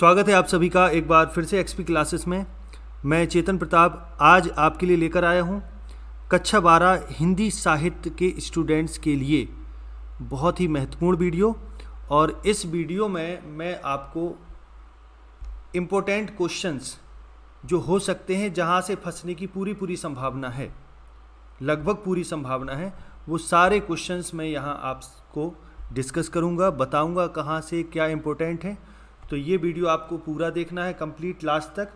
स्वागत है आप सभी का एक बार फिर से एक्सपी क्लासेस में। मैं चेतन प्रताप आज आपके लिए लेकर आया हूँ कक्षा बारह हिंदी साहित्य के स्टूडेंट्स के लिए। बहुत ही महत्वपूर्ण वीडियो और इस वीडियो में मैं आपको इम्पोर्टेंट क्वेश्चंस जो हो सकते हैं जहाँ से फंसने की पूरी पूरी संभावना है, लगभग पूरी संभावना है, वो सारे क्वेश्चंस मैं यहाँ आपको डिस्कस करूँगा, बताऊँगा कहाँ से क्या इम्पोर्टेंट है तो ये वीडियो आपको पूरा देखना है कंप्लीट लास्ट तक,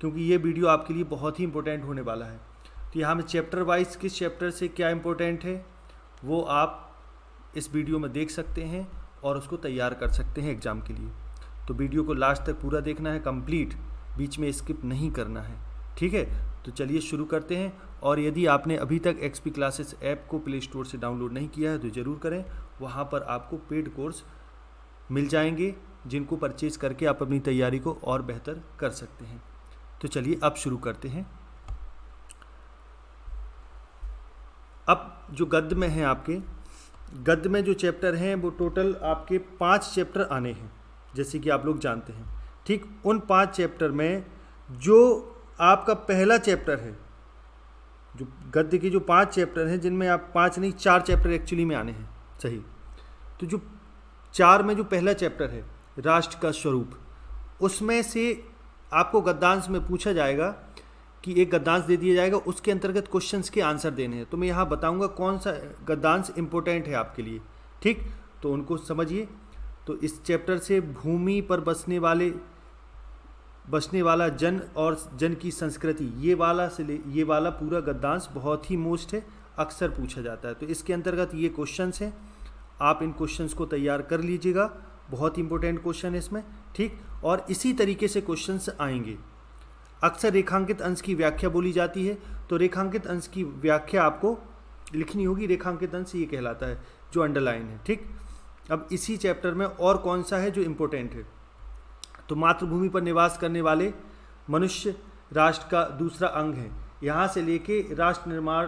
क्योंकि ये वीडियो आपके लिए बहुत ही इंपॉर्टेंट होने वाला है। तो यहाँ में चैप्टर वाइज किस चैप्टर से क्या इम्पोर्टेंट है, वो आप इस वीडियो में देख सकते हैं और उसको तैयार कर सकते हैं एग्ज़ाम के लिए। तो वीडियो को लास्ट तक पूरा देखना है कंप्लीट बीच में स्किप नहीं करना है। ठीक है? तो चलिए शुरू करते हैं और यदि आपने अभी तक एक्सपी क्लासेस ऐप को प्ले स्टोर से डाउनलोड नहीं किया है तो ज़रूर करें। वहाँ पर आपको पेड कोर्स मिल जाएँगे। जिनको परचेज करके आप अपनी तैयारी को और बेहतर कर सकते हैं। तो चलिए अब शुरू करते हैं। अब जो गद्य में है आपके, गद्य में जो चैप्टर हैं, वो टोटल आपके पाँच चैप्टर आने हैं, जैसे कि आप लोग जानते हैं। ठीक उन पाँच चैप्टर में जो आपका पहला चैप्टर है, जो गद्य के जो पाँच चैप्टर हैं, जिनमें आप पाँच नहीं, चार चैप्टर एक्चुअली में आने हैं। सही। तो जो चार में जो पहला चैप्टर है राष्ट्र का स्वरूप। उसमें से आपको गद्दांश में पूछा जाएगा कि एक गद्दांश दे दिया जाएगा, उसके अंतर्गत क्वेश्चंस के आंसर देने हैं। तो मैं यहाँ बताऊँगा कौन सा गद्दांश इम्पोर्टेंट है आपके लिए, ठीक? तो उनको समझिए। तो इस चैप्टर से भूमि पर बसने वाले, बसने वाला जन और जन की संस्कृति, ये वाला से ले, ये वाला पूरा गद्दांश बहुत ही मोस्ट है, अक्सर पूछा जाता है। तो इसके अंतर्गत ये क्वेश्चंस हैं। आप इन क्वेश्चंस को तैयार कर लीजिएगा। बहुत इंपॉर्टेंट क्वेश्चन है इसमें, ठीक? और इसी तरीके से क्वेश्चन आएँगे। अक्सर रेखांकित अंश की व्याख्या बोली जाती है तो रेखांकित अंश की व्याख्या आपको लिखनी होगी। रेखांकित अंश ये कहलाता है, जो अंडरलाइन है, ठीक? अब इसी चैप्टर में और कौन सा है जो इम्पोर्टेंट है? तो मातृभूमि पर निवास करने वाले मनुष्य राष्ट्र का दूसरा अंग है। यहाँ से लेके राष्ट्र निर्माण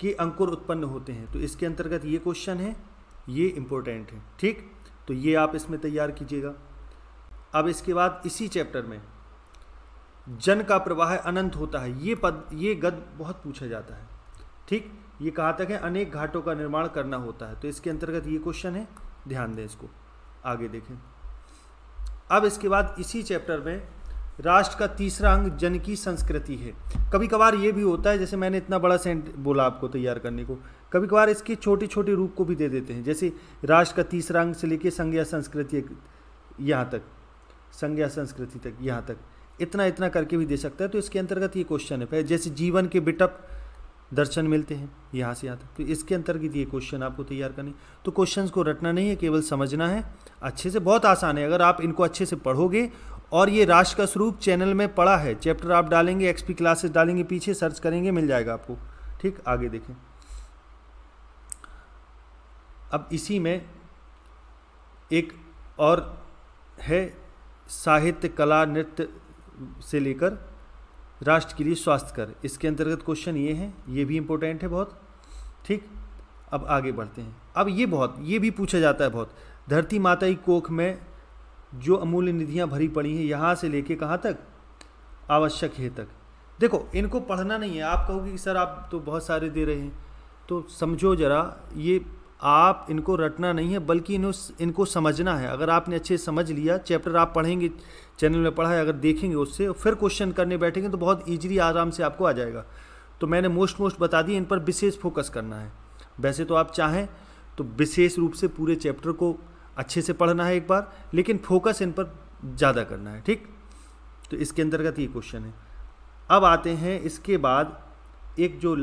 के अंकुर उत्पन्न होते हैं। तो इसके अंतर्गत ये क्वेश्चन है, ये इम्पोर्टेंट है, ठीक? तो ये आप इसमें तैयार कीजिएगा। अब इसके बाद इसी चैप्टर में जन का प्रवाह अनंत होता है, ये पद, ये गद बहुत पूछा जाता है। ठीक? ये कहा तक है? अनेक घाटों का निर्माण करना होता है। तो इसके अंतर्गत ये क्वेश्चन है। ध्यान दें इसको। आगे देखें। अब इसके बाद इसी चैप्टर में राष्ट्र का तीसरा अंग जन की संस्कृति है। कभी कभार ये भी होता है, जैसे मैंने इतना बड़ा सेंट बोला आपको तैयार करने को कभी कभार इसके छोटे छोटे रूप को भी दे देते हैं। जैसे राष्ट्र का तीसरा अंग से लेके संज्ञा संस्कृति यहाँ तक, संज्ञा संस्कृति तक, यहाँ तक, इतना इतना करके भी दे सकता है। तो इसके अंतर्गत ये क्वेश्चन है। जैसे जीवन के बिटअप दर्शन मिलते हैं, यहाँ से यहाँ तक तो इसके अंतर्गत ये क्वेश्चन आपको तैयार करनी। तो क्वेश्चंस को रटना नहीं है, केवल समझना है। अच्छे से, बहुत आसान है। अगर आप इनको अच्छे से पढ़ोगे और ये राष्ट्र का स्वरूप चैनल में पड़ा है। चैप्टर आप डालेंगे एक्सपी क्लासेस डालेंगे, पीछे सर्च करेंगे, मिल जाएगा आपको। ठीक, आगे देखें। अब इसी में एक और है साहित्य, कला, नृत्य से लेकर राष्ट्र के लिए स्वास्थ्य कर इसके अंतर्गत क्वेश्चन ये हैं, ये भी इम्पोर्टेंट है बहुत। ठीक, अब आगे बढ़ते हैं। अब ये बहुत, ये भी पूछा जाता है बहुत। धरती माता की कोख में जो अमूल्य निधियाँ भरी पड़ी हैं, यहाँ से लेके कहाँ तक? आवश्यक है तक। देखो, इनको पढ़ना नहीं है। आप कहोगे कि, सर, आप तो बहुत सारे दे रहे हैं। तो समझो ज़रा, ये आप, इनको रटना नहीं है, बल्कि इन्हों, इनको समझना है। अगर आपने अच्छे समझ लिया, चैप्टर आप पढ़ेंगे, चैनल में पढ़ा है, अगर देखेंगे उससे फिर क्वेश्चन करने बैठेंगे तो बहुत ईजिली आराम से आपको आ जाएगा। तो मैंने मोस्ट मोस्ट बता दिया, इन पर विशेष फोकस करना है। वैसे तो आप चाहें तो विशेष रूप से पूरे चैप्टर को अच्छे से पढ़ना है एक बार, लेकिन फोकस इन पर ज़्यादा करना है, ठीक? तो इसके अंतर्गत ये क्वेश्चन है। अब आते हैं, इसके बाद एक जो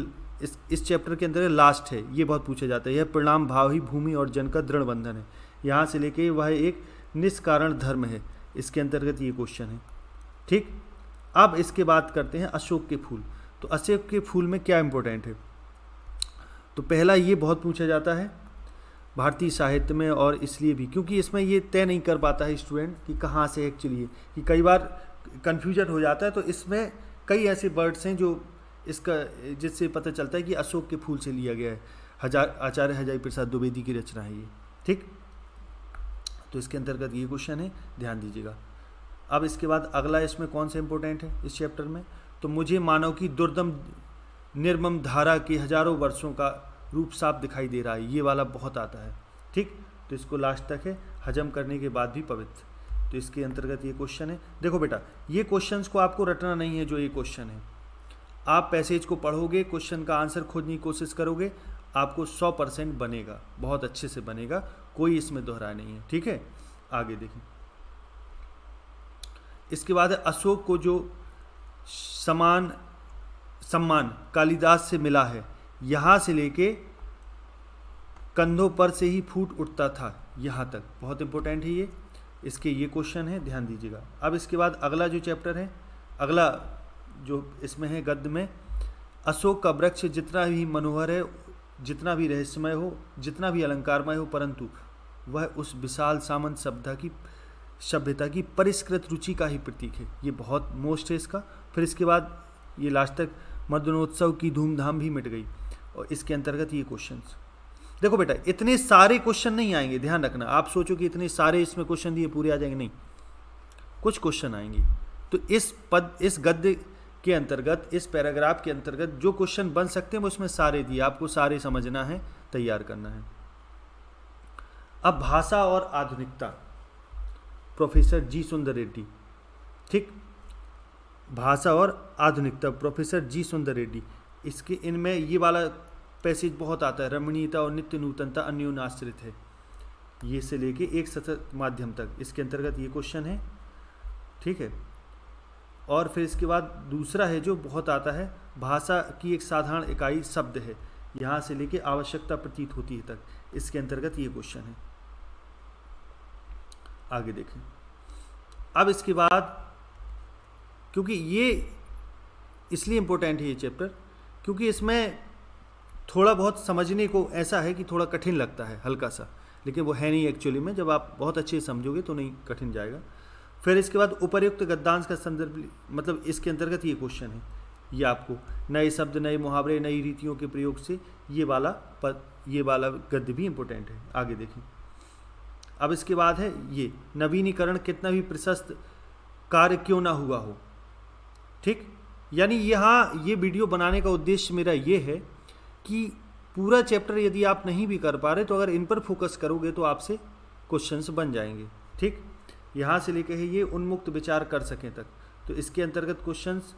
इस इस चैप्टर के अंदर लास्ट है, ये बहुत पूछा जाता है। यह परिणाम भाव ही भूमि और जन का दृढ़ बंधन है। यहाँ से लेके वह एक निष्कारण धर्म है। इसके अंतर्गत ये क्वेश्चन है, ठीक? अब इसके बाद करते हैं अशोक के फूल। तो अशोक के फूल में क्या इंपॉर्टेंट है? तो पहला ये बहुत पूछा जाता है भारतीय साहित्य में और इसलिए भी, क्योंकि इसमें ये तय नहीं कर पाता है स्टूडेंट कि कहाँ से एक्चुअली है, कि कई बार कन्फ्यूज़न हो जाता है तो इसमें कई ऐसे वर्ड्स हैं जो इसका, जिससे पता चलता है कि अशोक के फूल से लिया गया है। हज़ार, आचार्य हजारी प्रसाद द्विवेदी की रचना है ये, ठीक? तो इसके अंतर्गत ये क्वेश्चन है, ध्यान दीजिएगा। अब इसके बाद अगला इसमें कौन सा इंपॉर्टेंट है इस चैप्टर में? तो मुझे मानव की दुर्दम, निर्मम धारा के हज़ारों वर्षों का रूप साफ़ दिखाई दे रहा है, ये वाला बहुत आता है, ठीक? तो इसको लास्ट तक है, हजम करने के बाद भी पवित्र। तो इसके अंतर्गत ये क्वेश्चन है। देखो बेटा, ये क्वेश्चंस को आपको रटना नहीं है जो ये क्वेश्चन है। आप पैसेज को पढ़ोगे क्वेश्चन का आंसर खोजने की कोशिश करोगे, आपको 100 परसेंट बनेगा, बहुत अच्छे से बनेगा, कोई इसमें दोहराया नहीं है, ठीक है? आगे देखें इसके बाद अशोक को जो समान, सम्मान, कालिदास से मिला है यहाँ से लेके कंधों पर से ही फूट उठता था, यहाँ तक। बहुत इंपॉर्टेंट है ये। इसके ये क्वेश्चन है, ध्यान दीजिएगा। अब इसके बाद अगला जो चैप्टर है, अगला जो इसमें है गद्य में, अशोक का वृक्ष जितना भी मनोहर है, जितना भी रहस्यमय हो, जितना भी अलंकारमय हो, परंतु वह उस विशाल सामंत सभ्यता की सभ्यता की परिष्कृत रुचि का ही प्रतीक है। ये बहुत मोस्ट है इसका। फिर इसके बाद ये लास्ट तक मदनोत्सव की धूमधाम भी मिट गई। और इसके अंतर्गत ये क्वेश्चन देखो बेटा, इतने सारे क्वेश्चन नहीं आएँगे, ध्यान रखना। आप सोचो कि इतने सारे इसमें क्वेश्चन दिए, पूरे आ जाएँगे। नहीं। कुछ क्वेश्चन आएँगे। तो इस पद, इस गद्य के अंतर्गत, इस पैराग्राफ के अंतर्गत जो क्वेश्चन बन सकते हैं, वो उसमें सारे दिए। आपको सारे समझना है, तैयार करना है। अब भाषा और आधुनिकता। प्रोफेसर जी सुंदर रेड्डी। ठीक? भाषा और आधुनिकता। प्रोफेसर जी सुंदर रेड्डी। इसके, इनमें ये वाला पैसेज बहुत आता है, रमणीयता और नित्य नूतनता अन्योनाश्रित है। ये से लेके एक सतत माध्यम तक। इसके अंतर्गत ये क्वेश्चन है। ठीक है? और फिर इसके बाद दूसरा है जो बहुत आता है, भाषा की एक साधारण इकाई शब्द है। यहाँ से लेके आवश्यकता प्रतीत होती है तक। इसके अंतर्गत ये क्वेश्चन है। आगे देखें। अब इसके बाद, क्योंकि ये इसलिए इम्पोर्टेंट है ये चैप्टर क्योंकि इसमें थोड़ा बहुत समझने को ऐसा है कि थोड़ा कठिन लगता है, हल्का सा। लेकिन वो है नहीं एक्चुअली में। जब आप बहुत अच्छे समझोगे तो नहीं कठिन जाएगा। फिर इसके बाद उपर्युक्त गद्दांश का संदर्भ मतलब इसके अंतर्गत ये क्वेश्चन है, ये आपको। नए शब्द, नए मुहावरे, नई रीतियों के प्रयोग से ये वाला पद ये वाला गद्य भी इम्पोर्टेंट है। आगे देखें। अब इसके बाद है ये, नवीनीकरण कितना भी प्रशस्त कार्य क्यों ना हुआ हो। ठीक? यानी यहाँ ये वीडियो बनाने का उद्देश्य मेरा ये है कि पूरा चैप्टर यदि आप नहीं भी कर पा रहे तो अगर इन पर फोकस करोगे तो आपसे क्वेश्चंस बन जाएँगे। ठीक? यहाँ से लेकर ये उन्मुक्त विचार कर सकें तक। तो इसके अंतर्गत क्वेश्चंस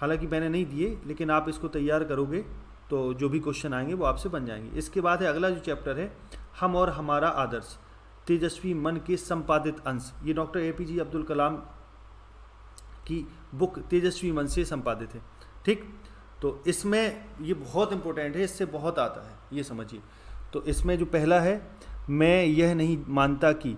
हालाँकि मैंने नहीं दिए, लेकिन आप इसको तैयार करोगे तो जो भी क्वेश्चन आएँगे, वो आपसे बन जाएँगे। इसके बाद है अगला जो चैप्टर है, हम और हमारा आदर्श, तेजस्वी मन के संपादित अंश। ये doctor A P Abdul Kalam की बुक तेजस्वी मन से संपादित है। ठीक? तो इसमें ये बहुत इंपॉर्टेंट है, इससे बहुत आता है, ये समझिए। तो इसमें जो पहला है, मैं यह नहीं मानता कि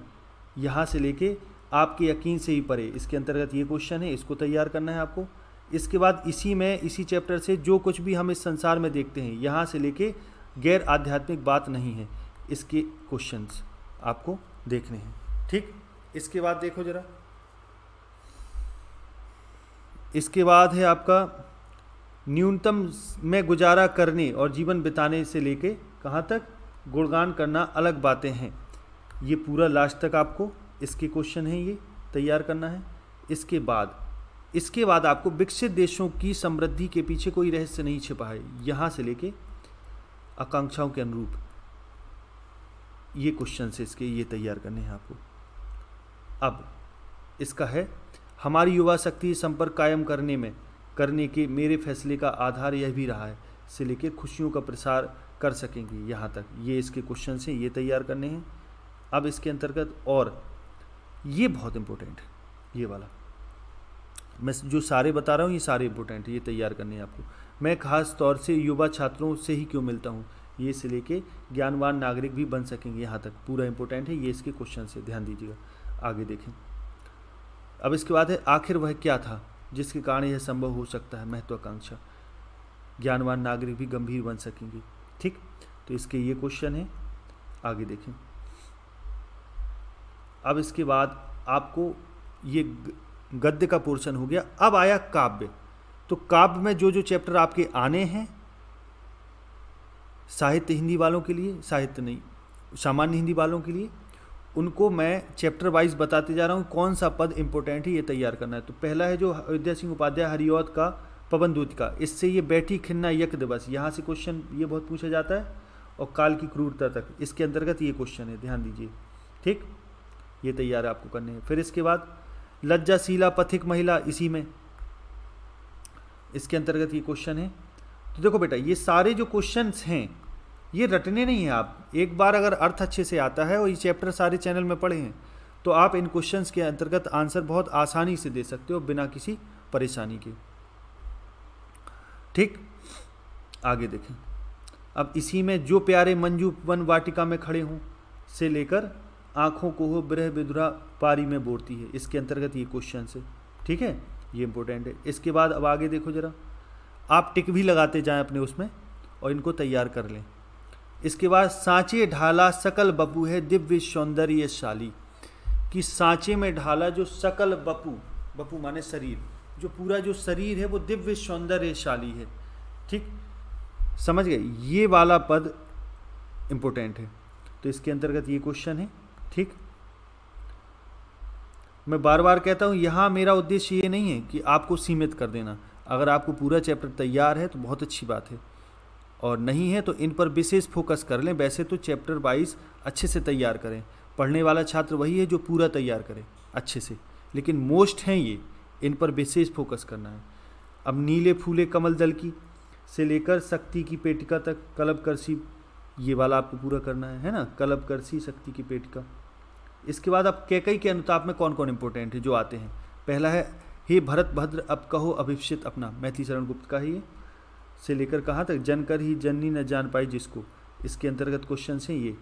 यहाँ से लेके आपके यकीन से ही परे, इसके अंतर्गत ये क्वेश्चन है, इसको तैयार करना है आपको। इसके बाद इसी में, इसी चैप्टर से जो कुछ भी हम इस संसार में देखते हैं, यहाँ से लेके गैर आध्यात्मिक बात नहीं है, इसके क्वेश्चंस आपको देखने हैं। ठीक? इसके बाद देखो जरा। इसके बाद है आपका न्यूनतम में गुजारा करने और जीवन बिताने से लेके कहाँ तक गुणगान करना अलग बातें हैं। ये पूरा लास्ट तक आपको इसके क्वेश्चन हैं ये, तैयार करना है। इसके बाद इसके बाद आपको विकसित देशों की समृद्धि के पीछे कोई रहस्य नहीं छिपा है। यहाँ से लेके आकांक्षाओं के अनुरूप। ये क्वेश्चन से इसके, ये तैयार करने हैं आपको। अब, इसका है, हमारी युवा शक्ति संपर्क कायम करने में करने के मेरे फैसले का आधार यह भी रहा है, से लेकर खुशियों का प्रसार कर सकेंगे यहाँ तक। ये इसके क्वेश्चन हैं, ये तैयार करने हैं। अब इसके अंतर्गत और, ये बहुत इंपॉर्टेंट है, ये वाला। मैं जो सारे बता रहा हूँ, ये सारे इंपॉर्टेंट है, ये तैयार करने हैं आपको। मैं खास तौर से युवा छात्रों से ही क्यों मिलता हूँ? ये से लेके ज्ञानवान नागरिक भी बन सकेंगे यहाँ तक। पूरा इंपॉर्टेंट है, ये इसके क्वेश्चन से ध्यान दीजिएगा। आगे देखें। अब इसके बाद है, आखिर वह क्या था? जिसके कारण यह संभव हो सकता है। महत्वाकांक्षा। ज्ञानवान नागरिक भी गंभीर बन सकेंगे। ठीक? तो इसके ये क्वेश्चन है। आगे देखें। अब इसके बाद आपको ये गद्य का पोर्शन हो गया। अब आया काव्य। तो काव्य में जो जो चैप्टर आपके आने हैं, साहित्य हिंदी वालों के लिए, साहित्य नहीं, सामान्य हिंदी वालों के लिए उनको मैं चैप्टर वाइज बताते जा रहा हूँ, कौन सा पद इम्पोर्टेंट है, ये तैयार करना है। तो पहला है जो अयोध्या सिंह उपाध्याय हरियौत का पवन दूत का। इससे ये बैठी खिन्ना यक दिवस यहाँ से क्वेश्चन ये बहुत पूछा जाता है, और काल की क्रूरता तक। इसके अंतर्गत ये क्वेश्चन है, ध्यान दीजिए। ठीक? ये तैयार आपको करने हैं। फिर इसके बाद लज्जाशीला पथिक महिला, इसी में। इसके अंतर्गत ये क्वेश्चन है। तो देखो बेटा, ये सारे जो क्वेश्चंस हैं ये रटने नहीं हैं आप। एक बार अगर अर्थ अच्छे से आता है और ये चैप्टर सारे चैनल में पढ़े हैं तो आप इन क्वेश्चंस के अंतर्गत आंसर बहुत आसानी से दे सकते हो बिना किसी परेशानी के। ठीक? आगे देखें। अब इसी में जो प्यारे मंजू वन वाटिका में खड़े हों, से लेकर आँखों को हो ब्रह विधुरा पारी में बोलती है। इसके अंतर्गत ये क्वेश्चन है। ठीक है? ये इंपॉर्टेंट है। इसके बाद अब आगे देखो ज़रा। आप टिक भी लगाते जाएँ अपने उसमें और इनको तैयार कर लें। इसके बाद सांचे ढाला सकल बपू है दिव्य सौंदर्यशाली। कि सांचे में ढाला जो सकल बपू बपू माने शरीर, जो पूरा जो शरीर है वो दिव्य सौंदर्यशाली है। ठीक? समझ गए? ये वाला पद इंपॉर्टेंट है। तो इसके अंतर्गत ये क्वेश्चन है। ठीक? मैं बार बार कहता हूँ, यहाँ मेरा उद्देश्य ये नहीं है कि आपको सीमित कर देना। अगर आपको पूरा चैप्टर तैयार है तो बहुत अच्छी बात है। और नहीं है तो इन पर विशेष फोकस कर लें। वैसे तो चैप्टर वाइज अच्छे से तैयार करें। पढ़ने वाला छात्र वही है जो पूरा तैयार करे, अच्छे से। लेकिन मोस्ट हैं ये, इन पर विशेष फोकस करना है। अब नीले फूले कमल दल की से लेकर शक्ति की पेटिका तक कलब करसी, ये वाला आपको पूरा करना है है ना? कलब करसी, शक्ति की पेटिका। इसके बाद अब कैकई के अनुताप में कौन कौन इंपॉर्टेंट है जो आते हैं? पहला है, हे भरत भद्र, अब कहो अभिषित अपना। मैथिली शरण गुप्त का ही है। से लेकर कहाँ तक? जनकर ही जननी न जान पाई जिसको। इसके अंतर्गत क्वेश्चन हैं ये।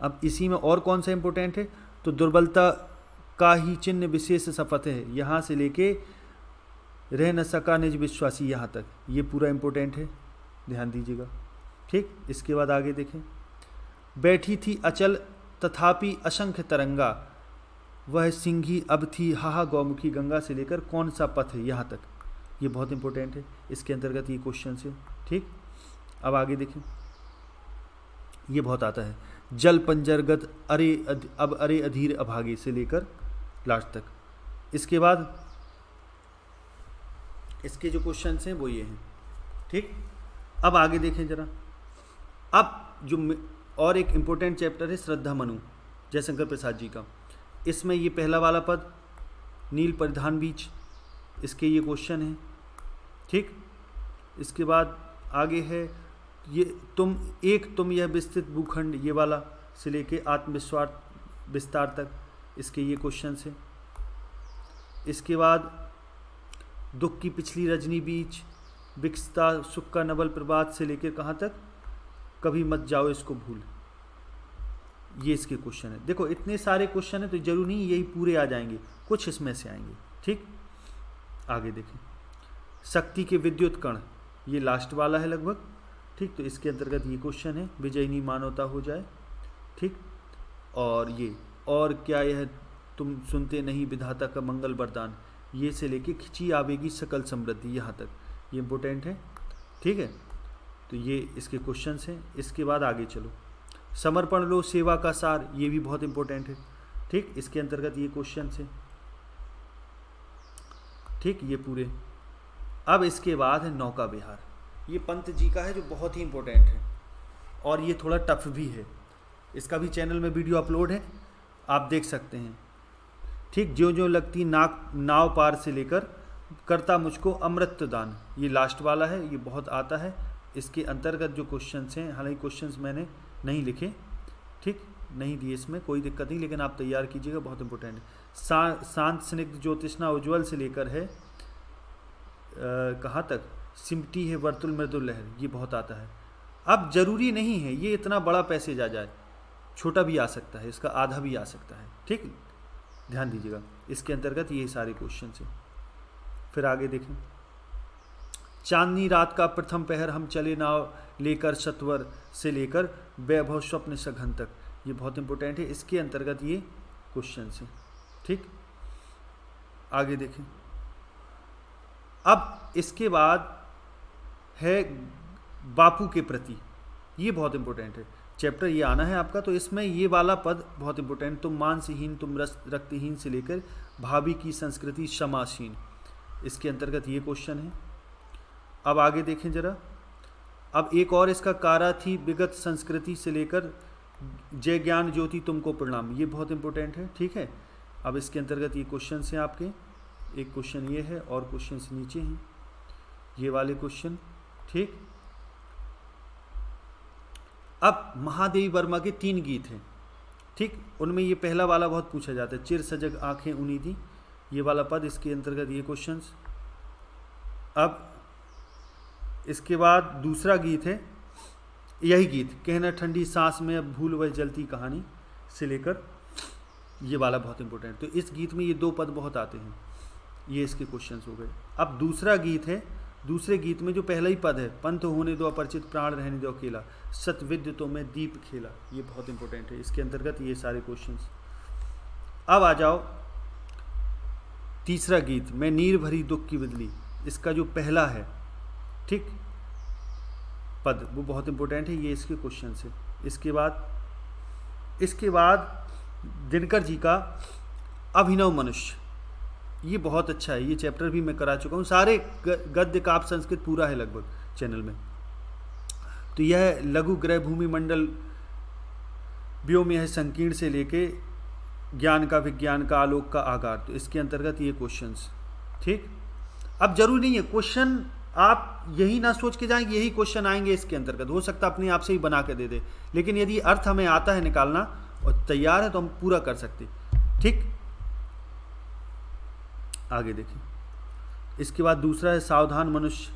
अब इसी में और कौन सा इंपॉर्टेंट है? तो दुर्बलता का ही चिन्ह विशेष शपथ है। यहाँ से लेके रह न सका निज विश्वासी यहाँ तक। ये पूरा इंपॉर्टेंट है। ध्यान दीजिएगा। ठीक? इसके बाद आगे देखें। बैठी थी अचल, तथापि असंख्य तरंगा। वह सिंघी अब थी हाहा गौमुखी गंगा से लेकर कौन सा पथ है यहाँ तक? ये बहुत इंपॉर्टेंट है। इसके अंतर्गत ये क्वेश्चन है। ठीक? अब आगे देखें। ये बहुत आता है। जल पंजरगत अरे अध, अब अरे अधीर अभागे से लेकर लास्ट तक। इसके बाद इसके जो क्वेश्चन हैं वो ये हैं। ठीक? अब आगे देखें ज़रा। अब जो और एक इम्पोर्टेंट चैप्टर है श्रद्धा मनु जयशंकर प्रसाद जी का। इसमें ये पहला वाला पद नील परिधान बीच। इसके ये क्वेश्चन है। ठीक? इसके बाद आगे है, ये तुम, एक तुम यह विस्तृत भूखंड, ये वाला से लेके आत्मविश्वास विस्तार तक, इसके ये क्वेश्चन हैं। इसके बाद दुख की पिछली रजनी बीच, विकसता सुख का नवल प्रभात से लेकर कहाँ तक? कभी मत जाओ इसको भूल। ये इसके क्वेश्चन है। देखो, इतने सारे क्वेश्चन है तो ज़रूरी नहीं, यही पूरे आ जाएँगे। कुछ इसमें से आएँगे। ठीक? आगे देखें। शक्ति के विद्युत कण। ये लास्ट वाला है लगभग। ठीक तो इसके अंतर्गत ये क्वेश्चन है। विजयनी मानवता हो जाए। ठीक, और ये, और क्या यह तुम सुनते नहीं विधाता का मंगल वरदान? ये से लेके खिंची आवेगी सकल समृद्धि यहाँ तक। ये इम्पोर्टेंट है। ठीक है तो ये इसके क्वेश्चन हैं। इसके बाद आगे चलो। समर्पण लो, सेवा का सार, ये भी बहुत इंपॉर्टेंट है। ठीक, इसके अंतर्गत ये क्वेश्चन है। ठीक, ये पूरे अब इसके बाद है नौका विहार। ये पंत जी का है जो बहुत ही इंपॉर्टेंट है। और ये थोड़ा टफ भी है। इसका भी चैनल में वीडियो अपलोड है। आप देख सकते हैं। ठीक ज्यो ज्यो लगती नाक, नाव पार से लेकर करता मुझको अमृत दान ये लास्ट वाला है, ये बहुत आता है। इसके अंतर्गत जो क्वेश्चंस हैं, हालाँकि क्वेश्चंस मैंने नहीं लिखे। ठीक, नहीं दिए इसमें, कोई दिक्कत नहीं, लेकिन आप तैयार कीजिएगा, बहुत इंपॉर्टेंट है। शांत, स्निग्ध ज्योतिषना उज्ज्वल से लेकर है। कहाँ तक? सिमटी है वर्तुल मृदुल लहर, ये बहुत आता है। अब ज़रूरी नहीं है, ये इतना बड़ा पैसेज आ जाए। छोटा भी आ सकता है, इसका आधा भी आ सकता है, ठीक? ध्यान दीजिएगा, इसके अंतर्गत ये सारे क्वेश्चन है फिर आगे देखें। चांदनी रात का प्रथम पहर हम चले नाव लेकर सत्वर से लेकर वैभव स्वप्न सघन तक। ये बहुत इंपॉर्टेंट है, इसके अंतर्गत ये क्वेश्चन है ठीक? आगे देखें। अब इसके बाद है बापू के प्रति। ये बहुत इंपॉर्टेंट है। चैप्टर ये आना है आपका तो इसमें ये वाला पद बहुत इंपॉर्टेंट तुम मानसहीन, तुम रस, रक्तहीन से लेकर भाभी की संस्कृति, क्षमासीन। इसके अंतर्गत ये क्वेश्चन है। अब आगे देखें जरा। अब एक और इसका कारा थी विगत संस्कृति से लेकर जय ज्ञान ज्योति तुमको प्रणाम। ये बहुत इंपॉर्टेंट है, ठीक है? अब इसके अंतर्गत ये क्वेश्चन हैं आपके। एक क्वेश्चन ये है और क्वेश्चन नीचे हैं। ये वाले क्वेश्चन ठीक? अब महादेवी वर्मा के तीन गीत हैं, ठीक? उनमें ये पहला वाला बहुत पूछा जाता है। चिर सजग आँखें उन्हीं थी ये वाला पद, इसके अंतर्गत ये क्वेश्चंस अब इसके बाद दूसरा गीत है, यही गीत, कहना ठंडी सांस में अब भूल व जलती कहानी से लेकर ये वाला बहुत इंपॉर्टेंट तो इस गीत में ये दो पद बहुत आते हैं। ये इसके क्वेश्चंस हो गए। अब दूसरा गीत है। दूसरे गीत में जो पहला ही पद है पंथ होने दो, अपरिचित प्राण रहने दो अकेला, सतविद्य तो मैं दीप खेला। ये बहुत इंपॉर्टेंट है। इसके अंतर्गत ये सारे क्वेश्चंस अब आ जाओ तीसरा गीत, मैं नीर भरी दुख की बदली इसका जो पहला है, ठीक? पद, वो बहुत इंपॉर्टेंट है। ये इसके क्वेश्चन से इसके बाद इसके बाद दिनकर जी का अभिनव मनुष्य। ये बहुत अच्छा है, ये चैप्टर भी मैं करा चुका हूँ। सारे गद्य काप संस्कृत पूरा है लगभग चैनल में। तो यह लघु ग्रह भूमि मंडल व्योम यह संकीर्ण से लेके ज्ञान का विज्ञान का आलोक का आकार। तो इसके अंतर्गत ये क्वेश्चंस ठीक? अब ज़रूरी नहीं है क्वेश्चन आप यही ना सोच के जाएँगे यही क्वेश्चन आएँगे इसके अंतर्गत। हो सकता अपने आप से ही बना के दे दे, लेकिन यदि अर्थ हमें आता है निकालना और तैयार है तो हम पूरा कर सकते ठीक? आगे देखें इसके बाद दूसरा है सावधान मनुष्य,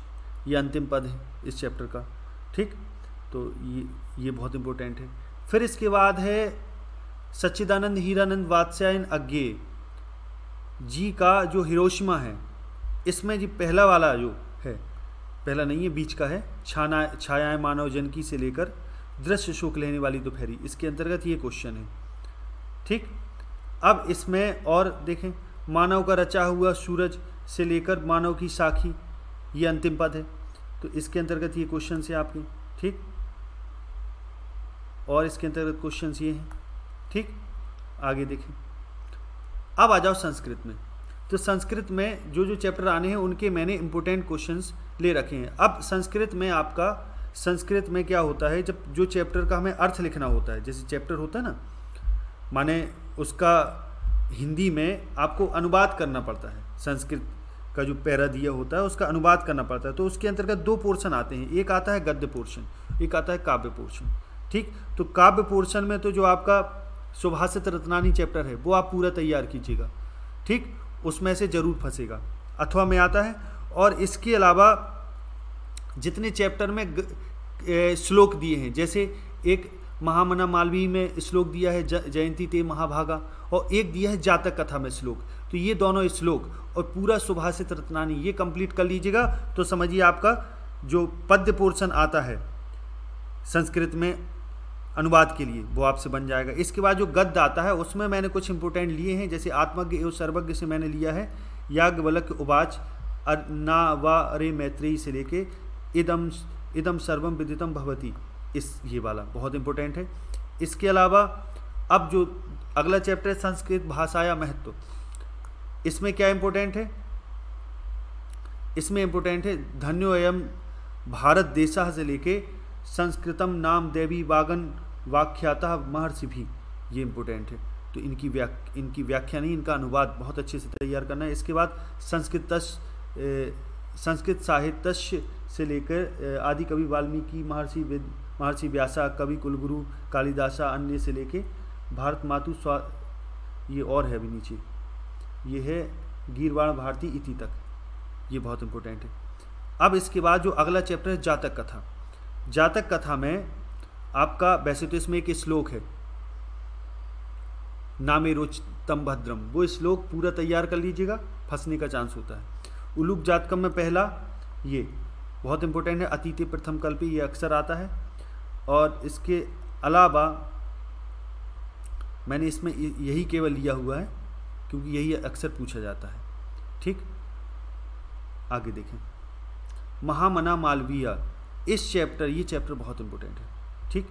ये अंतिम पद है इस चैप्टर का, ठीक? तो ये ये बहुत इंपॉर्टेंट है। फिर इसके बाद है सच्चिदानंद हीरानंद वात्स्यायन अज्ञे, जी का जो हिरोशिमा है, इसमें जी पहला वाला जो है, पहला नहीं है, बीच का है, छाना, छायाएँ मानव जनकी से लेकर दृश्य शोक लेने वाली दोपहरी, इसके अंतर्गत ये क्वेश्चन है, ठीक? अब इसमें और देखें मानव का रचा हुआ सूरज से लेकर मानव की साखी, ये अंतिम पद है। तो इसके अंतर्गत ये क्वेश्चन है आपके, ठीक? और इसके अंतर्गत क्वेश्चन ये हैं, ठीक? आगे देखें। अब आ जाओ संस्कृत में। तो संस्कृत में जो जो चैप्टर आने हैं, उनके मैंने इंपॉर्टेंट क्वेश्चंस ले रखे हैं। अब संस्कृत में आपका, संस्कृत में क्या होता है, जब जो चैप्टर का हमें अर्थ लिखना होता है, जैसे चैप्टर होता है ना, माने उसका हिंदी में आपको अनुवाद करना पड़ता है। संस्कृत का जो पैरा दिया होता है, उसका अनुवाद करना पड़ता है। तो उसके अंतर्गत दो पोर्शन आते हैं। एक आता है गद्य पोर्शन, एक आता है काव्य पोर्शन। ठीक? तो काव्य पोर्शन में तो जो आपका सुभाषित रत्नानी चैप्टर है, वो आप पूरा तैयार कीजिएगा। ठीक? उसमें से ज़रूर फंसेगा। अथवा में आता है, और इसके अलावा जितने चैप्टर में श्लोक दिए हैं, जैसे एक महामना मालवी में श्लोक दिया है जयंती ते महाभागा, और एक दिया है जातक कथा में श्लोक। तो ये दोनों श्लोक, और पूरा सुभाषित रत्नानी, ये कंप्लीट कर लीजिएगा तो समझिए आपका जो पद्य पोर्शन आता है संस्कृत में अनुवाद के लिए, वो आपसे बन जाएगा। इसके बाद जो गद्य आता है, उसमें मैंने कुछ इंपोर्टेंट लिए हैं, जैसे आत्मज्ञ एवं सर्वज्ञ से मैंने लिया है याज्ञवलक उबाच ना व रे मैत्री से लेके इदम इदम सर्वम विदितम भवती। इस ये वाला बहुत इंपॉर्टेंट है। इसके अलावा, अब जो अगला चैप्टर है, संस्कृत भाषा या महत्व। इसमें क्या इंपॉर्टेंट है? इसमें इंपॉर्टेंट है, धन्यो एयम भारत देशा से लेके संस्कृतम नाम देवी वागन वाख्याता महर्षि भी ये इंपॉर्टेंट है। तो इनकी व्याख इनकी व्याख्या नहीं, इनका अनुवाद बहुत अच्छे से तैयार करना है। इसके बाद संस्कृत संस्कृत साहित्य से लेकर आदि कवि वाल्मीकि महर्षि महर्षि व्यासा, कवि कुलगुरु, कालिदासा, अन्य से लेके भारत मातु स्वा, ये और है अभी नीचे। ये है गिरवाण भारती इति तक। ये बहुत इंपॉर्टेंट है। अब इसके बाद जो अगला चैप्टर है, जातक कथा। जातक कथा में आपका वैसे तो इसमें एक श्लोक है। नामे रोचतम भद्रम। वो श्लोक पूरा तैयार कर लीजिएगा, फंसने का चांस होता है। उलूक जातकम में पहला ये, बहुत इंपॉर्टेंट है, अतीत प्रथम कल्पी, ये अक्सर आता है। और इसके अलावा मैंने इसमें यही केवल लिया हुआ है क्योंकि यही अक्सर पूछा जाता है। ठीक? आगे देखें। महामना मालवीय इस चैप्टर ये चैप्टर बहुत इंपॉर्टेंट है। ठीक?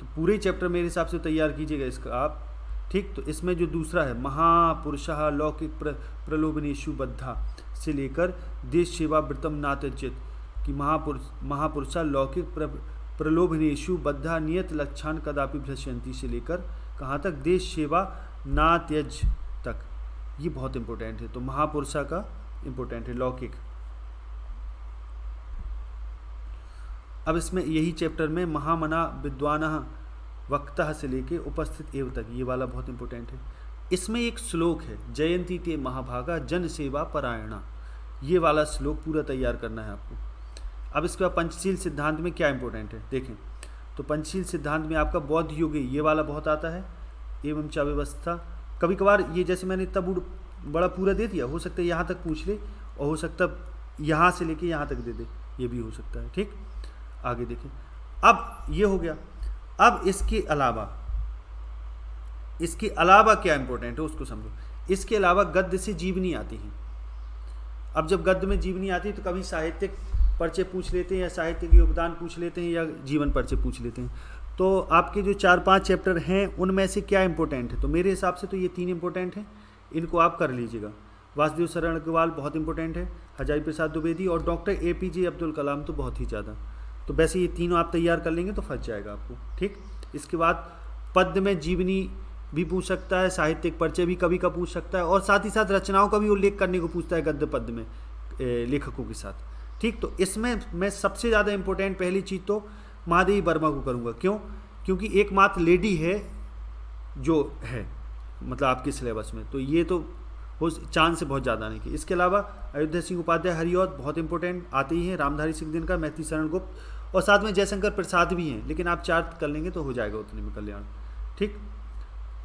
तो पूरे चैप्टर मेरे हिसाब से तैयार कीजिएगा इसका आप। ठीक? तो इसमें जो दूसरा है महापुरुष लौकिक प्र, प्रलोभनेशु बद्धा से लेकर देश सेवा व्रतम नात्यजित कि महापुरुष महापुरुषा लौकिक प्र, प्रलोभनेशु बद्धा नियत लक्षण कदापि भ्रष्यंती से लेकर कहाँ तक? देश सेवा ना त्यज तक। ये बहुत इंपॉर्टेंट है। तो महापुरुषा का इंपॉर्टेंट है, लौकिक। अब इसमें यही चैप्टर में महामना विद्वान वक्ता से लेके उपस्थित एव तक ये वाला बहुत इंपॉर्टेंट है। इसमें एक श्लोक है, जयंती ते महाभागा जन सेवा परायणा। ये वाला श्लोक पूरा तैयार करना है आपको। अब इसके बाद पंचशील सिद्धांत में क्या इंपॉर्टेंट है? देखें तो पंचशील सिद्धांत में आपका बौद्ध युग ये वाला बहुत आता है, एवं चा व्यवस्था। कभी कभार ये जैसे मैंने इतना बड़ा पूरा दे दिया, हो सकता है यहाँ तक पूछ ले, और हो सकता यहाँ से लेके यहाँ तक दे दे, ये भी हो सकता है, ठीक? आगे देखें। अब ये हो गया। अब इसके अलावा इसके अलावा क्या इंपॉर्टेंट है उसको समझो। इसके अलावा गद्य से जीवनी आती है। अब जब गद्य में जीवनी आती है तो कभी साहित्यिक पर्चे पूछ लेते हैं या साहित्यिक योगदान पूछ लेते हैं या जीवन पर्चे पूछ लेते हैं। तो आपके जो चार पाँच चैप्टर हैं, उनमें से क्या इंपॉर्टेंट है? तो मेरे हिसाब से तो ये तीन इंपॉर्टेंट हैं। इनको आप कर लीजिएगा। वासुदेव शरण अग्रवाल बहुत इंपॉर्टेंट है हजारी प्रसाद द्विवेदी और doctor A P J Abdul Kalam तो बहुत ही ज़्यादा। तो वैसे ये तीनों आप तैयार कर लेंगे तो फंस जाएगा आपको, ठीक? इसके बाद पद्य में जीवनी भी पूछ सकता है, साहित्यिक परिचय भी कभी का पूछ सकता है और साथ ही साथ रचनाओं का भी उल्लेख करने को पूछता है गद्य पद्य में लेखकों के साथ। ठीक तो इसमें मैं सबसे ज़्यादा इम्पोर्टेंट पहली चीज़ तो महादेवी वर्मा को करूँगा। क्यों? क्योंकि एकमात्र लेडी है जो है मतलब आपके सिलेबस में। तो ये तो हो चाँद से बहुत ज़्यादा नहीं की। इसके अलावा अयोध्या सिंह उपाध्याय हरिऔध बहुत इंपॉर्टेंट आते ही हैं, रामधारी सिंह दिन का मैथी शरण गुप्त और साथ में जयशंकर प्रसाद भी हैं। लेकिन आप चार कर लेंगे तो हो जाएगा उतने में कल्याण। ठीक?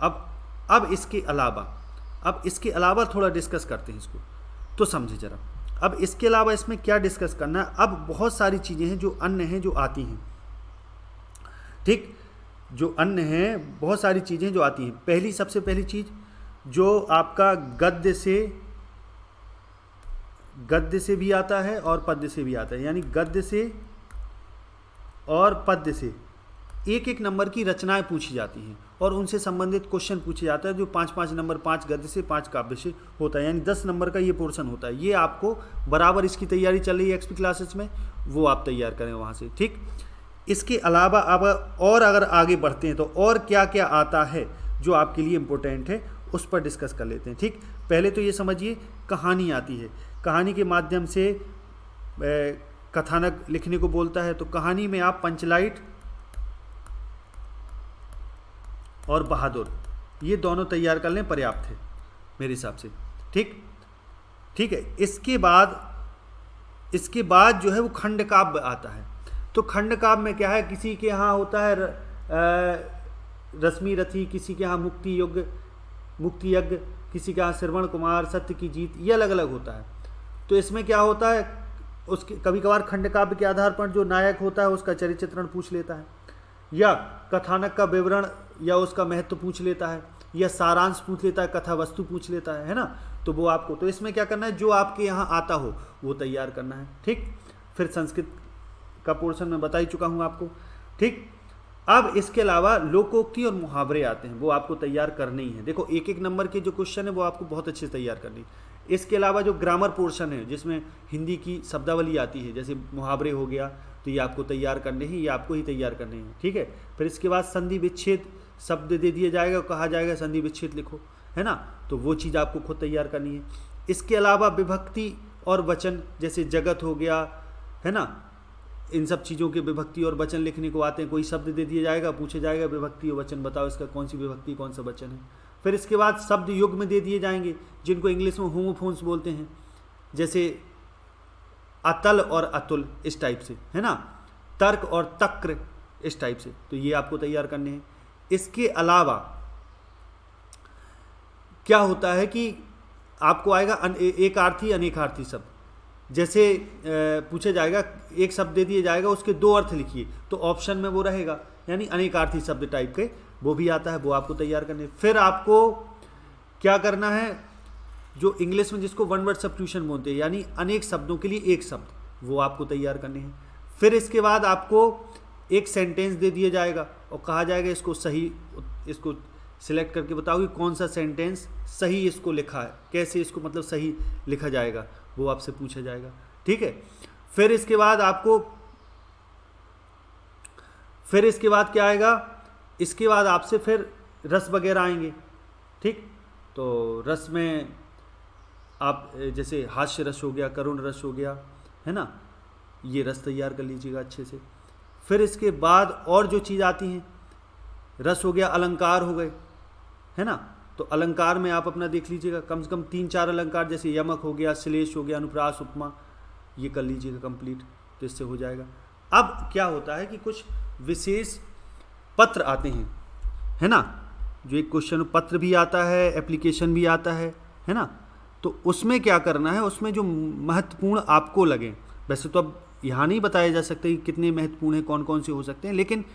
अब अब इसके अलावा, अब इसके अलावा थोड़ा डिस्कस करते हैं इसको। तो समझे जरा। अब इसके अलावा इसमें क्या डिस्कस करना है? अब बहुत सारी चीज़ें हैं जो अन्य हैं, जो आती हैं। ठीक? जो अन्य हैं, बहुत सारी चीज़ें जो आती हैं। पहली, सबसे पहली चीज़, जो आपका गद्य से गद्य से भी आता है और पद्य से भी आता है। यानी गद्य से और पद्य से। एक एक नंबर की रचनाएँ पूछी जाती हैं और उनसे संबंधित क्वेश्चन पूछे जाता है जो पाँच पाँच नंबर, पाँच गद्य से पाँच काव्य से होता है। यानी दस नंबर का ये पोर्शन होता है। ये आपको बराबर इसकी तैयारी चल रही है एक्सपी क्लासेस में। वो आप तैयार करें वहाँ से। ठीक? इसके अलावा आप और अगर आगे बढ़ते हैं तो और क्या क्या आता है जो आपके लिए इम्पोर्टेंट है, उस पर डिस्कस कर लेते हैं। ठीक? पहले तो ये समझिए, कहानी आती है। कहानी के माध्यम से कथानक लिखने को बोलता है। तो कहानी में आप पंचलाइट और बहादुर। ये दोनों तैयार कर लें पर्याप्त है मेरे हिसाब से। ठीक? ठीक है इसके बाद इसके बाद जो है वो खंड काव्य आता है। तो खंड काव्य में क्या है किसी के यहाँ होता है र, आ, रश्मि रथी किसी के यहाँ मुक्ति युग मुक्ति यज्ञ किसी के यहाँ श्रवण कुमार सत्य की जीत ये अलग अलग होता है। तो इसमें क्या होता है उसके कभी कभार खंड काव्य के आधार पर जो नायक होता है उसका चरित्र चित्रण पूछ लेता है। या कथानक का विवरण या उसका महत्व पूछ लेता है, या सारांश पूछ लेता है कथा वस्तु पूछ लेता है है ना? तो वो आपको तो इसमें क्या करना है? जो आपके यहाँ आता हो, वो तैयार करना है, ठीक? फिर संस्कृत का पोर्शन में बता ही चुका हूँ आपको, ठीक? अब इसके अलावा लोकोक्ति और मुहावरे आते हैं, वो आपको तैयार करने ही है। देखो एक एक नंबर के जो क्वेश्चन है, वो आपको बहुत अच्छे से तैयार करनी इसके अलावा जो ग्रामर पोर्शन है, जिसमें हिंदी की शब्दावली आती है, जैसे मुहावरे हो गया तो ये आपको तैयार करने हैं, ये आपको ही तैयार करने हैं, ठीक है? फिर इसके बाद संधि विच्छेद शब्द दे दिया जाएगा, कहा जाएगा संधि विच्छेद लिखो, है ना? तो वो चीज़ आपको खुद तैयार करनी है। इसके अलावा विभक्ति और वचन, जैसे जगत हो गया, है ना? इन सब चीज़ों के विभक्ति और वचन लिखने को आते हैं, कोई शब्द दे दिया जाएगा, पूछे जाएगा, विभक्ति और वचन बताओ इसका कौन सी विभक्ति, कौन सा वचन है? फिर इसके बाद शब्द युग में दे दिए जाएँगे, जिनको इंग्लिश में होमोफोन्स बोलते हैं। जैसे अतल और अतुल इस टाइप से, है ना? तर्क और तक्र इस टाइप से। तो ये आपको तैयार करने हैं। इसके अलावा क्या होता है कि आपको आएगा एक आर्थी अनेकार्थी शब्द। जैसे पूछा जाएगा, एक शब्द दे दिया जाएगा, उसके दो अर्थ लिखिए तो ऑप्शन में वो रहेगा। यानी अनेकार्थी शब्द टाइप के, वो भी आता है, वो आपको तैयार करने फिर आपको क्या करना है? जो इंग्लिश में जिसको वन वर्ड सब्ट्यूशन बोलते हैं, यानी अनेक शब्दों के लिए एक शब्द, वो आपको तैयार करने हैं। फिर इसके बाद आपको एक सेंटेंस दे दिया जाएगा और कहा जाएगा इसको सही, इसको सिलेक्ट करके बताओ कि कौन सा सेंटेंस सही इसको लिखा है। कैसे इसको मतलब सही लिखा जाएगा, वो आपसे पूछा जाएगा। ठीक है? फिर इसके बाद आपको, फिर इसके बाद क्या आएगा? इसके बाद आपसे फिर रस वगैरह आएँगे। ठीक? तो रस में आप जैसे हास्य रस हो गया, करुण रस हो गया, है ना? ये रस तैयार कर लीजिएगा अच्छे से। फिर इसके बाद और जो चीज़ आती हैं, रस हो गया, अलंकार हो गए, है ना? तो अलंकार में आप अपना देख लीजिएगा, कम से कम तीन चार अलंकार, जैसे यमक हो गया, श्लेष हो गया, अनुप्रास, उपमा, ये कर लीजिएगा कंप्लीट तो इससे हो जाएगा। अब क्या होता है कि कुछ विशेष पत्र आते हैं, है ना? जो एक क्वेश्चन पत्र भी आता है, एप्लीकेशन भी आता है है ना? तो उसमें क्या करना है? उसमें जो महत्वपूर्ण आपको लगे। वैसे तो अब यहाँ नहीं बताया जा सकता कि कितने महत्वपूर्ण हैं कौन कौन से हो सकते हैं, लेकिन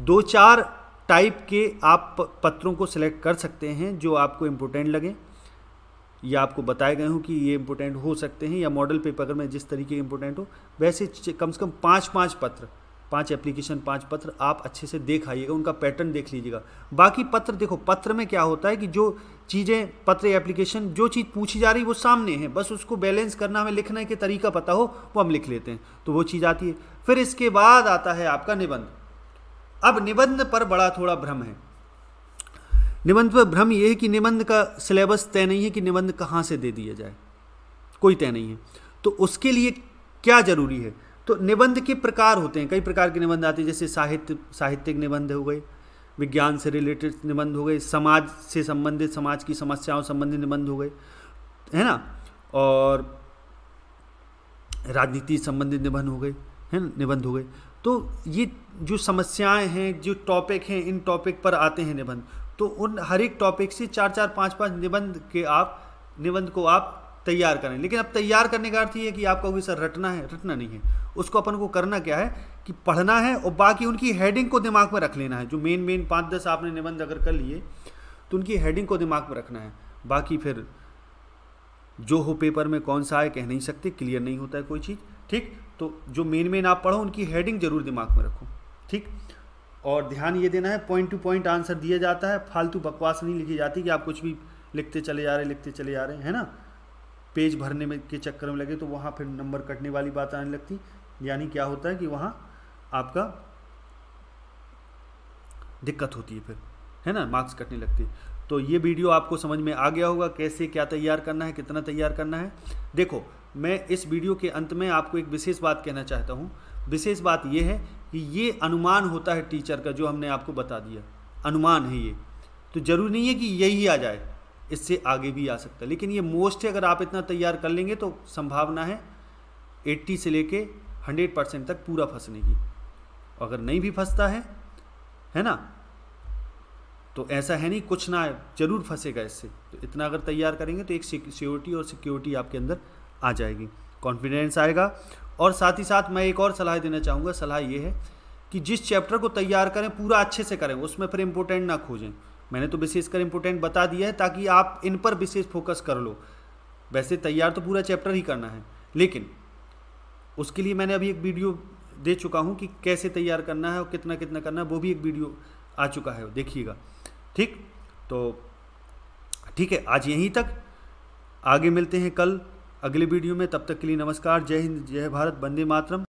दो चार टाइप के आप पत्रों को सिलेक्ट कर सकते हैं जो आपको इम्पोर्टेंट लगे। या आपको बताए गए हों कि ये इम्पोर्टेंट हो सकते हैं, या मॉडल पेपर में जिस तरीके इम्पोर्टेंट हो, वैसे कम से कम पाँच पाँच पत्र। पाँच एप्लीकेशन पाँच पत्र आप अच्छे से देख आइएगा, उनका पैटर्न देख लीजिएगा। बाकी पत्र देखो, पत्र में क्या होता है कि जो चीज़ें, पत्र एप्लीकेशन जो चीज़ पूछी जा रही है, वो सामने है। बस उसको बैलेंस करना, हमें लिखने के तरीका पता हो, वो हम लिख लेते हैं। तो वो चीज़ आती है। फिर इसके बाद आता है आपका निबंध। अब निबंध पर बड़ा थोड़ा भ्रम है। निबंध पर भ्रम यह है कि निबंध का सिलेबस तय नहीं है कि निबंध कहाँ से दे दिया जाए। कोई तय नहीं है। तो उसके लिए क्या ज़रूरी है? तो निबंध के प्रकार होते हैं। कई प्रकार के निबंध आते हैं, जैसे साहित्य, साहित्यिक निबंध हो गए, विज्ञान से रिलेटेड निबंध हो गए, समाज से संबंधित, समाज की समस्याओं संबंधित निबंध हो गए, है ना? और राजनीति संबंधित निबंध हो गए, है ना? निबंध हो गए। तो ये जो समस्याएँ हैं, जो टॉपिक हैं, इन टॉपिक पर आते हैं निबंध। तो उन हर एक टॉपिक से चार चार, पाँच पाँच निबंध के आप, निबंध को आप तैयार करें। लेकिन अब तैयार करने का अर्थ ये है कि आपका कोई सर रटना है, रटना नहीं है। उसको अपन को करना क्या है कि पढ़ना है और बाकी उनकी हेडिंग को दिमाग में रख लेना है। जो मेन मेन पाँच दस आपने निबंध अगर कर लिए तो उनकी हेडिंग को दिमाग में रखना है। बाकी फिर जो हो पेपर में कौन सा है कह नहीं सकते क्लियर नहीं होता है कोई चीज़। ठीक? तो जो मेन मेन आप पढ़ो, उनकी हेडिंग ज़रूर दिमाग में रखो। ठीक? और ध्यान ये देना है पॉइंट टू पॉइंट आंसर दिया जाता है। फालतू बकवास नहीं लिखी जाती कि आप कुछ भी लिखते चले जा रहे, लिखते चले जा रहे, है ना? पेज भरने में के चक्कर में लगे तो वहाँ फिर नंबर कटने वाली बात आने लगती। यानी क्या होता है कि वहाँ आपका दिक्कत होती है फिर, है ना? मार्क्स कटने लगते तो ये वीडियो आपको समझ में आ गया होगा कैसे क्या तैयार करना है, कितना तैयार करना है। देखो, मैं इस वीडियो के अंत में आपको एक विशेष बात कहना चाहता हूँ। विशेष बात यह है कि ये अनुमान होता है टीचर का, जो हमने आपको बता दिया। अनुमान है ये। तो ज़रूरी नहीं है कि यही आ जाए। इससे आगे भी आ सकता है। लेकिन ये मोस्ट है, अगर आप इतना तैयार कर लेंगे तो संभावना है 80 से लेके 100 परसेंट तक पूरा फंसने की। अगर नहीं भी फंसता है है ना? तो ऐसा है नहीं, कुछ ना ज़रूर फंसेगा इससे। तो इतना अगर तैयार करेंगे तो एक सिक्योरिटी और सिक्योरिटी आपके अंदर आ जाएगी। कॉन्फिडेंस आएगा। और साथ ही साथ मैं एक और सलाह देना चाहूँगा। सलाह ये है कि जिस चैप्टर को तैयार करें, पूरा अच्छे से करें, उसमें फिर इम्पोर्टेंट ना खोजें। मैंने तो विशेषकर इम्पोर्टेंट बता दिया है ताकि आप इन पर विशेष फोकस कर लो। वैसे तैयार तो पूरा चैप्टर ही करना है। लेकिन, उसके लिए मैंने अभी एक वीडियो दे चुका हूँ कि कैसे तैयार करना है और कितना कितना करना है, वो भी एक वीडियो आ चुका है, देखिएगा। ठीक? तो ठीक है, आज यहीं तक। आगे मिलते हैं कल अगले वीडियो में, तब तक के लिए नमस्कार, जय हिंद, जय भारत, वंदे मातरम।